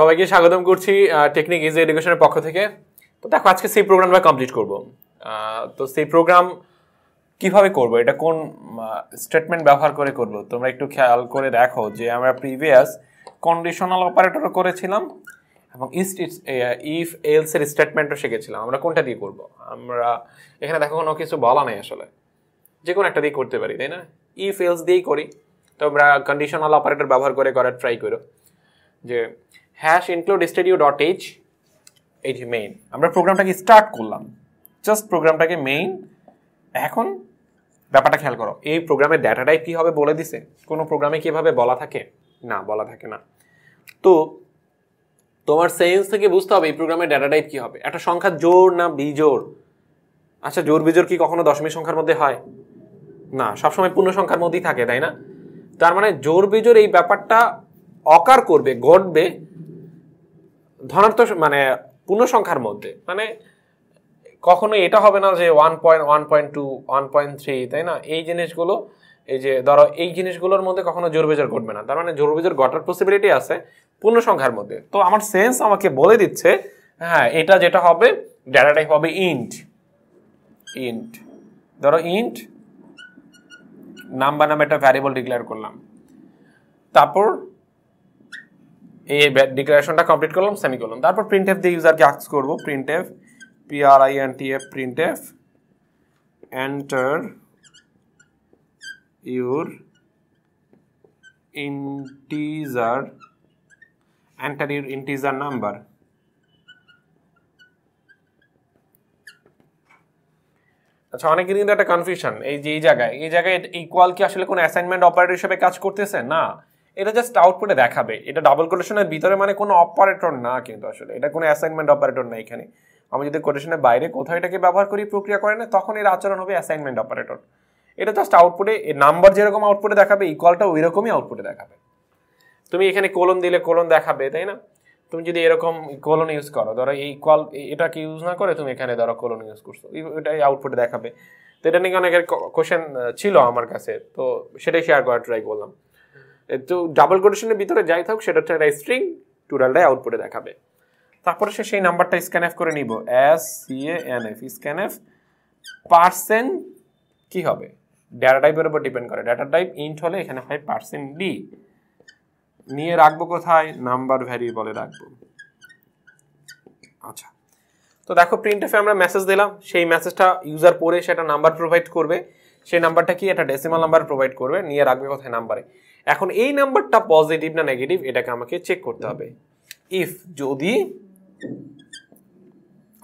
সবাইকে স্বাগতম করছি টেকনিক ইজ এডুকেশনের পক্ষ থেকে। তো দেখো, আজকে সেই প্রোগ্রামটা কমপ্লিট করব। তো সেই প্রোগ্রাম কীভাবে করব? এটা কোন স্টেটমেন্ট ব্যবহার করে করব? তোমরা একটু খেয়াল করে দেখো যে আমরা প্রিভিয়াস কন্ডিশনাল অপারেটর করেছিলাম এবং ইস্ট ইফ এলস এর স্টেটমেন্টও শিখেছিলাম। আমরা কোনটা দিয়ে করব? আমরা, এখানে দেখো কোনো কিছু বলা নেই আসলে। যে কোনো একটা দিয়ে করতে পারি, তাই না? ইফ এলস দিয়েই করি। তো আমরা কন্ডিশনাল অপারেটর ব্যবহার করে করার ট্রাই করো। যে hash include stdio dot H এই যে মেইন আমরা প্রোগ্রামটাকে স্টার্ট করলাম। জাস্ট প্রোগ্রামটাকে মেইন এখন ব্যাপারটা খেয়াল করো, এই প্রোগ্রামের ডাটা টাইপ কী হবে বলে দিছে? কোনো প্রোগ্রামে কীভাবে বলা থাকে? না, বলা থাকে না। তো তোমার সেন্স থেকে বুঝতে হবে এই প্রোগ্রামের ডাটা টাইপ কী হবে। একটা সংখ্যা জোর না বিজোড়? আচ্ছা জোর বিজোড় কি কখনো দশমিক সংখ্যার মধ্যে হয়? না, সবসময় পূর্ণ সংখ্যার মধ্যেই থাকে, তাই না? তার মানে জোর বিজোর এই ব্যাপারটা অকার করবে, ঘটবে ধনাত্মক মানে পূর্ণ সংখ্যার মধ্যে। মানে কখনো এটা হবে না যে one point one point two one point three তাই না? এই জিনিসগুলো, এই যে ধরো এই জিনিসগুলোর মধ্যে কখনো জোর বেজোর ঘটবে না। তার মানে জোর বেজোর ঘটার পসিবিলিটি আছে পূর্ণ সংখ্যার মধ্যে। তো আমার সেন্স আমাকে বলে দিচ্ছে হ্যাঁ এটা যেটা হবে ডেটা টাইপ হবে ইন্ট ইন্ট ধরো ইন্ট নাম্বার নামে একটা ভ্যারিয়েবল ডিক্লেয়ার করলাম। তারপর এই ডিক্লারেশনটা কমপ্লিট করলাম সেমিকোলন তারপর প্রিন্ট এফ দিয়ে ইউজারকে আক্স করব। Print F P R I N T F print F enter your integer enter your integer number আচ্ছা অনেকের কিন্তু একটা কনফিউশন এই যে এই জায়গায় এই জায়গায় ইকুয়াল কি আসলে কোনো অ্যাসাইনমেন্ট অপারেটর হিসেবে কাজ করতেছে? না। এটা জাস্ট আউটপুটে দেখাবে। এটা ডাবল কোটেশনের ভিতরে মানে কোনো অপারেটর না কিন্তু আসলে। এটা কোনো অ্যাসাইনমেন্ট অপারেটর না এখানে। আমি যদি কোটেশনের বাইরে কোথাও এটাকে ব্যবহার করি, প্রক্রিয়া করে না, তখন এর আচরণ হবে অ্যাসাইনমেন্ট অপারেটর এটা জাস্ট আউটপুটে নাম্বার যেরকম আউটপুটে দেখাবে ইকুয়ালটা ওই রকমই আউটপুটে দেখাবে। তুমি এখানে কোলন দিলে কোলন দেখাবে, তাই না? তুমি যদি এরকম কোলন ইউজ করো, ধরো এই কল এটাকে ইউজ না করে তুমি এখানে ধরো কোলন ইউজ করছ এটাই আউটপুটে দেখাবে। তো এটা নিয়ে অনেকের কোশ্চেন ছিল আমার কাছে, তো সেটাই শেয়ার করার ট্রাই করলাম। তো ডাবল কোটেশনের ভিতরে যাই থাকুক, সেটা হচ্ছে একটা স্ট্রিং টোটালটাই আউটপুটে দেখাবে। তারপরে সে সেই নাম্বারটা স্ক্যান এফ করে নিব। S C N F scan F percent কি হবে? ডাটা টাইপের উপর ডিপেন্ড করে। ডাটা টাইপ ইন্ট হলে এখানে হয় পার্সেন্ট ডি নিয়ে রাখব কোথায়? নাম্বার ভ্যারিয়েবলে রাখব। আচ্ছা। তো দেখো প্রিন্ট এফে আমরা মেসেজ দিলাম। সেই মেসেজটা ইউজার পড়ে সেটা নাম্বার প্রোভাইড করবে। সেই নাম্বারটা কি? একটা ডেসিমাল নাম্বার প্রোভাইড করবে। নিয়ে রাখবে কোথায়? নাম্বারে এখন এই নাম্বারটা পজিটিভ না নেগেটিভ এটাকে আমাকে চেক করতে হবে। ইফ যদি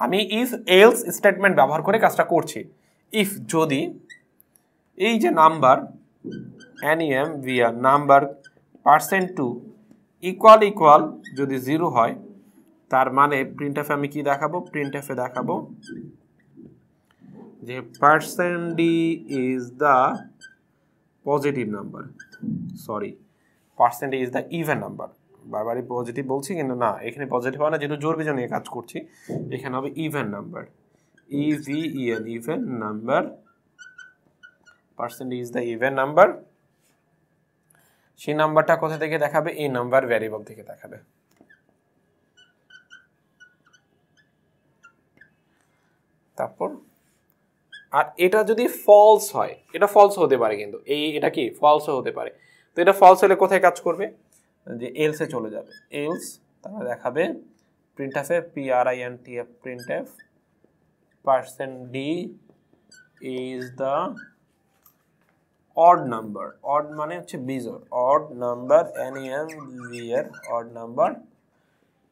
আমি ইফ এলস স্টেটমেন্ট ব্যবহার করে কাজটা করছি ইফ যদি এই যে number M VR number percent two equal equal যদি জিরো হয়, তার মানে প্রিন্ট এফে আমি কি দেখাবো? প্রিন্ট এফে দেখাবো যে percent D is the positive number sorry percentage is the even number বারবারই পজিটিভ বলছি, কিন্তু না, এখানে পজিটিভ হয় না, যেহেতু জোর বিজয় নিয়ে কাজ করছি, এখানে হবে even number even even number percentage is the even number সেই নাম্বারটা কোথা থেকে দেখাবে? এই নাম্বার ভ্যারিয়েবল থেকে দেখাবে। তারপর আর এটা যদি ফলস হয়, এটা ফলস হতে পারে কিন্তু। এই এটা কি? ফলসও হতে পারে। তো এটা ফলস হলে কোথায় কাজ করবে? যে এলসে চলে যাবে। এলস তাহলে দেখাবে প্রিন্ট এফে P R I N T F print F percent D is the odd number odd মানে হচ্ছে বিজোর odd number N M V এর অড নাম্বার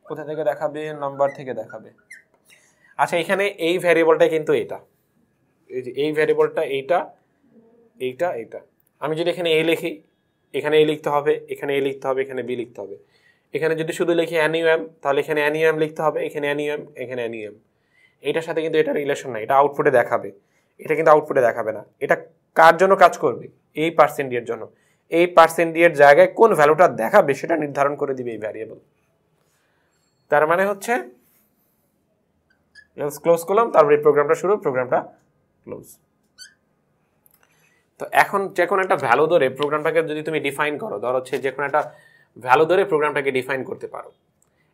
কোথা থেকে দেখাবে? নাম্বার থেকে দেখাবে। আচ্ছা এখানে এই ভ্যারিয়েবলটা কিন্তু এটা। এই ভ্যারিয়েবলটা এইটা এইটা এইটা। আমি যদি এখানে এ লিখি, এখানে এ লিখতে হবে, এখানে এ লিখতে হবে, এখানে বি লিখতে হবে। এখানে যদি শুধু লিখি অ্যানিউএম তাহলে এখানে অ্যানিউএম লিখতে হবে, এখানে অ্যানিউএম এখানে অ্যানিউএম এটার সাথে কিন্তু এটা রিলেশন নাই, এটা আউটপুটে দেখাবে। এটা কিন্তু আউটপুটে দেখাবে না। এটা কার জন্য কাজ করবে? এই পার্সেন্ট এর জন্য। এই পার্সেন্ট এর জায়গায় কোন ভ্যালুটা দেখাবে সেটা নির্ধারণ করে দিবে এই ভ্যারিয়েবল তার মানে হচ্ছে ক্লোজ করলাম, তারপর প্রোগ্রামটা শুরু প্রোগ্রামটা ক্লোজ তো এখন যে কোনো একটা ভ্যালু ধরে প্রোগ্রামটাকে যদি তুমি ডিফাইন করো, ধর হচ্ছে যে কোনো একটা ভ্যালু ধরে প্রোগ্রামটাকে ডিফাইন করতে পারো।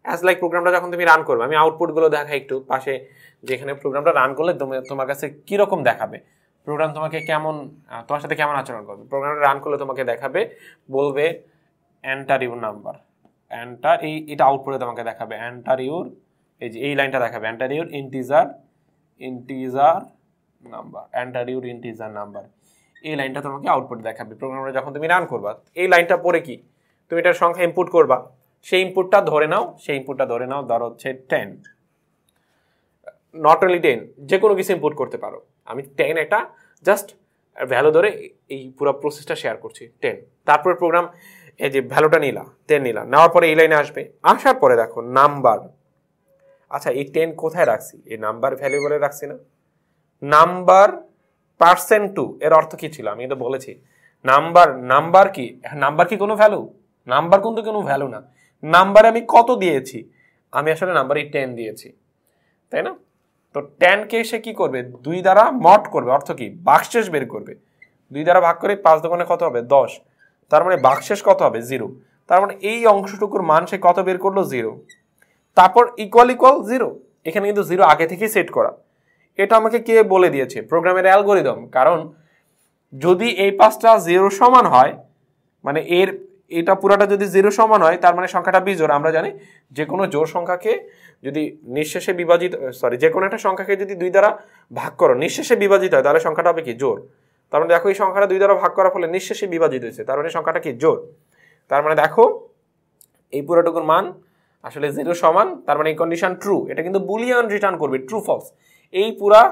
অ্যাজ লাইক প্রোগ্রামটা যখন তুমি রান করবে, আমি আউটপুটগুলো দেখা একটু পাশে, যেখানে প্রোগ্রামটা রান করলে তোমার কাছে কীরকম দেখাবে? প্রোগ্রাম তোমাকে কেমন তোমার সাথে কেমন আচরণ করবে? প্রোগ্রামটা রান করলে তোমাকে দেখাবে, বলবে এন্টার ইউর নাম্বার এন্টার এই, এটা আউটপুটে তোমাকে দেখাবে। এন্টার ইউর এই যে এই লাইনটা দেখাবে। Enter your integer integer number your integer number এই লাইনটা তোমাকে আউটপুট দেখাবে। প্রোগ্রামটা যখন তুমি রান করবা, এই লাইনটা পরে কি? তুমি এটার সংখ্যা ইনপুট করবা। সেই ইনপুটটা ধরে নাও, সেই ইনপুটটা ধরে নাও, ধর হচ্ছে টেন নট অনলি টেন যে কোনো কিছু ইনপুট করতে পারো। আমি টেন একটা জাস্ট ভ্যালু ধরে এই পুরো প্রসেসটা শেয়ার করছি টেন তারপরে প্রোগ্রাম এই যে ভ্যালুটা নিলা টেন নিলা। নেওয়ার পরে এই লাইনে আসবে। আসার পরে দেখো নাম্বার আচ্ছা এই টেন কোথায় রাখছি? এই নাম্বার ভ্যালু বলে রাখছি না। নাম্বার, পার্সেন্ট টু, এর অর্থ কি ছিল? আমি তো বলেছি। নাম্বার নাম্বার কি? নাম্বার কি কোনো ভ্যালু নাম্বার কিন্তু কোনো ভ্যালু না। নাম্বারে আমি কত দিয়েছি? আমি আসলে নাম্বারে টেন দিয়েছি। তাই না? তো টেনকে সে কি করবে? দুই দ্বারা মট করবে। অর্থ কি? বাক্সেস বের করবে। দুই দ্বারা ভাগ করে পাঁচ দোকানে কত হবে? দশ। তার মানে বাক্সেস কত হবে? জিরো তার মানে এই অংশটুকুর মান সে কত বের করল? জিরো তারপর ইকুয়াল ইকুয়াল জিরো এখানে কিন্তু জিরো আগে থেকেই সেট করা। এটা আমাকে কে বলে দিয়েছে? প্রোগ্রামের অ্যালগোরিদম। কারণ যদি এই পাঁচটা জিরো সমান হয় মানে এর, এটা পুরাটা যদি জিরো সমান হয়, তার মানে সংখ্যাটা বিজোড় আমরা জানি যে কোনো জোর সংখ্যাকে যদি নিঃশেষে বিভাজিত সরি যে কোনো একটা সংখ্যাকে যদি দুই দ্বারা ভাগ করো, নিঃশেষে বিভাজিত হয়, তাহলে সংখ্যাটা হবে কি? জোর তার মানে দেখো এই সংখ্যাটা দুই দ্বারা ভাগ করার ফলে নিঃশেষে বিভাজিত হয়েছে। তার মানে সংখ্যাটা কি? জোর তার মানে দেখো, এই পুরোটুকুর মান আসলে জিরো সমান, তার মানে এই কন্ডিশন ট্রু এটা কিন্তু বুলিয়ান রিটার্ন করবে ট্রু ফলস এই পুরা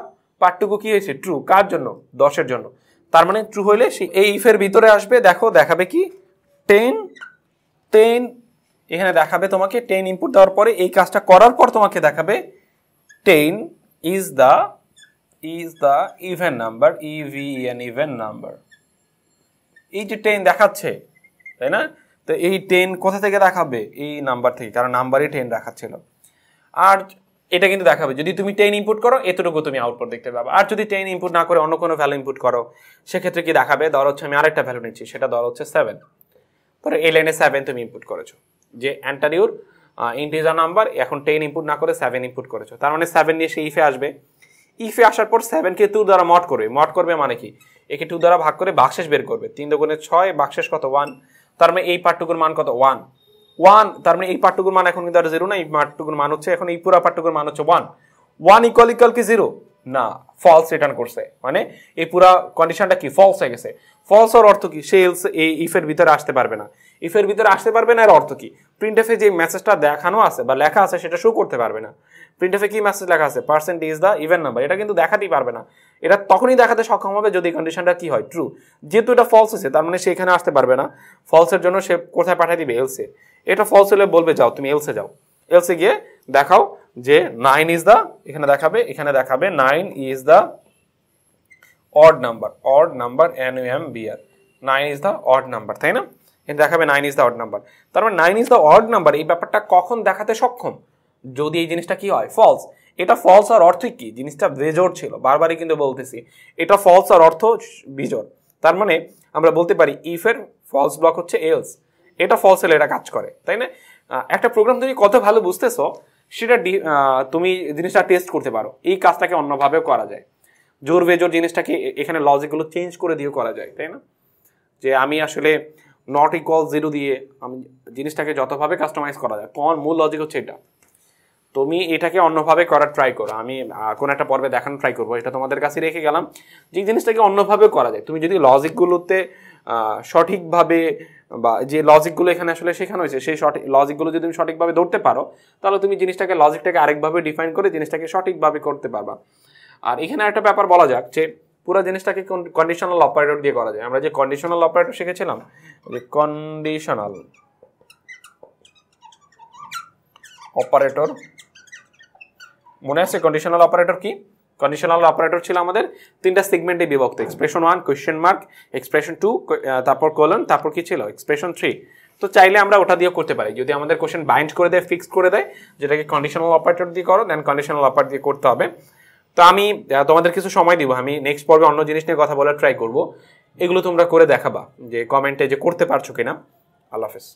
পার্টটুকু কি হয়েছে? ট্রু কার জন্য? দশের জন্য। তার মানে ট্রু হইলে এই ইফের ভিতরে আসবে, দেখো, দেখাবে কি? টেন টেন এখানে দেখাবে তোমাকে টেন ইনপুট দেওয়ার পরে এই কাজটা করার পর তোমাকে দেখাবে ten is the is the even number even even number এই যে টেন দেখাচ্ছে, তাই না? তো এই টেন কোথা থেকে দেখাবে? এই নাম্বার থেকে, কারণ নাম্বারই টেন দেখাচ্ছিল। আর এটা কিন্তু দেখাবে। যদি তুমি টেন ইনপুট করো, এতটুকু তুমি আউটপুট দেখতে পাবে। আর যদি টেন ইনপুট না করে অন্য কোনো ভ্যালু ইনপুট করো, সেক্ষেত্রে কি দেখাবে? ধর হচ্ছে আমি আরেকটা ভ্যালু নিচ্ছি, সেটা ধর হচ্ছে সেভেন ধরো এই লাইনে সেভেন তুমি ইনপুট করেছ। যে অ্যান্টারিউর ইন্টিজার নাম্বার এখন টেন ইনপুট না করে সেভেন ইনপুট করেছ। তার মানে সেভেন নিয়ে সে ইফে আসবে। ইফে আসার পর সেভেনকে টু দ্বারা মট করবে। মট করবে মানে কি? একে টু দ্বারা ভাগ করে বাক্সেস বের করবে। তিন দোকানে ছয়, বাক্সেস কত? ওয়ান তার মানে এই পার্টটুকুর মান কত? ওয়ান ওয়ান তার মানে এই পার্টটুকুর মান এখন কিন্তু আর জিরো না এই পার্টটুকুর মান হচ্ছে এখন এই পুরো পার্টটুকুর মান হচ্ছে ওয়ান ওয়ান ইকুয়াল ইকুয়াল কি জিরো না ফলস রিটার্ন করছে। মানে এই পুরা কন্ডিশনটা কি? ফলস হয়ে গেছে। ফলস হওয়ার অর্থ কি? সে এই ইফের ভিতরে আসতে পারবে না। ইফের ভিতরে আসতে পারবে না, এর অর্থ কি? প্রিন্ট এফে যে মেসেজটা দেখানো আছে বা লেখা আছে, সেটা শো করতে পারবে না। প্রিন্ট এফে কি মেসেজ লেখা আছে? Percent is the even number এটা কিন্তু দেখাতেই পারবে না। এটা তখনই দেখাতে সক্ষম হবে যদি কন্ডিশনটা কি হয়? ট্রু যেহেতু এটা ফলস হয়েছে, তার মানে সে এখানে আসতে পারবে না। ফলসের জন্য সে কোথায় পাঠিয়ে দিবে? এলসে এটা ফলস হলে বলবে, যাও, তুমি এলসে যাও। এলসে গিয়ে দেখাও যে নাইন ইজ দ্য এখানে দেখাবে এখানে দেখাবে nine is the odd number odd number N M B R nine is the odd number তাই না? দেখাবে nine is the odd number তার মানে nine is the odd number এই ব্যাপারটা কখন দেখাতে সক্ষম? যদি এই জিনিসটা কি হয়? ফলস এটা ফলস আর অর্থ কি? জিনিসটা বেজোর ছিল। বারবারই কিন্তু বলতেছি, এটা ফলস আর অর্থ বিজোর তার মানে আমরা বলতে পারি ইফের ফলস ব্লক হচ্ছে এলস এটা ফলস হলে এটা কাজ করে, তাই না? একটা প্রোগ্রাম তুমি কত ভালো বুঝতেছো, সেটা তুমি জিনিসটা টেস্ট করতে পারো। এই কাজটাকে অন্যভাবেও করা যায়। জোর বেজোর জিনিসটাকে এখানে লজিকগুলো চেঞ্জ করে দিয়েও করা যায়, তাই না? যে আমি আসলে নট ইকুয়াল জিরো দিয়ে আমি জিনিসটাকে যতভাবে কাস্টমাইজ করা যায়। তোমার মূল লজিক হচ্ছে এটা। তুমি এটাকে অন্যভাবে করার ট্রাই করো। আমি কোনো একটা পর্বে দেখানোর ট্রাই করব। এটা তোমাদের কাছে রেখে গেলাম। যে জিনিসটাকে অন্যভাবে করা যায়। তুমি যদি লজিকগুলোতে সঠিকভাবে বা যে লজিকগুলো এখানে আসলে শেখানো হয়েছে, সেই সঠিক লজিকগুলো যদি তুমি সঠিকভাবে ধরতে পারো, তাহলে তুমি জিনিসটাকে লজিকটাকে আরেকভাবে ডিফাইন করে জিনিসটাকে সঠিকভাবে করতে পারবা। আর এখানে একটা ব্যাপার বলা যাক যে পুরো জিনিসটাকে কন্ডিশনাল অপারেটর দিয়ে করা যায়। আমরা যে কন্ডিশনাল অপারেটর শিখেছিলাম যে কন্ডিশনাল অপারেটর মনে আছে কন্ডিশনাল অপারেটর কি? কন্ডিশনাল অপারেটর ছিল আমাদের তিনটা সেগমেন্টে বিভক্ত। Expression one question mark expression two তারপর কোলন তারপর কি ছিল? এক্সপ্রেশন থ্রি তো চাইলে আমরা ওটা দিয়ে করতে পারি। যদি আমাদের কোশ্চেন বাইন্ড করে দেয় ফিক্স করে দেয়, যেটাকে কন্ডিশনাল অপারেটর দিয়ে করো দেন কন্ডিশনাল অপারেটর দিয়ে করতে হবে। তো আমি তোমাদের কিছু সময় দিব। আমি নেক্সট পর্বে অন্য জিনিস নিয়ে কথা বলার ট্রাই করব। এগুলো তোমরা করে দেখাবা, যে কমেন্টে যে করতে পারছ কিনা। আল্লাহ হাফেজ।